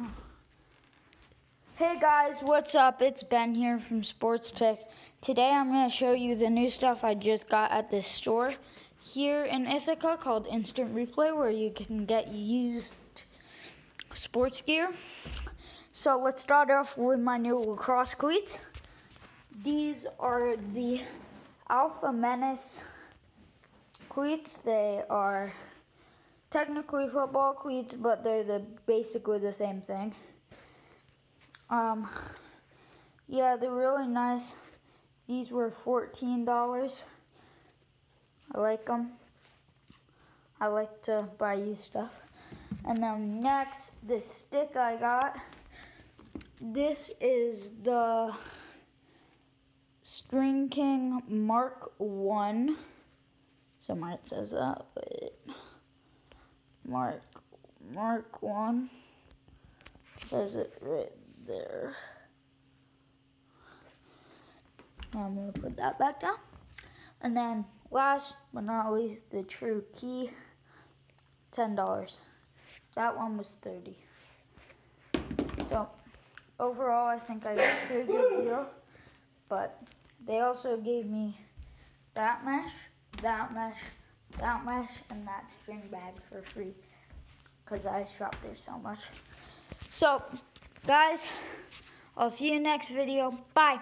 know. Hey guys, what's up? It's Ben here from SportsPick. Today I'm going to show you the new stuff I just got at this store here in Ithaca called Instant Replay where you can get used sports gear. So let's start off with my new lacrosse cleats. These are the Alpha Menace cleats. They are technically football cleats, but they're the basically the same thing. Um, yeah, they're really nice. These were $14. I like them. I like to buy you stuff. And then next, this stick I got. This is the StringKing Mark 1. Somewhere it says that, but Mark Mark 1 says it right there. I'm going to put that back down. And then last but not least, the True Key, $10. That one was 30 So overall, I think I got a good deal. But they also gave me that mesh, that mesh, that mesh, and that string bag for free. Because I shop there so much. So, guys, I'll see you next video. Bye.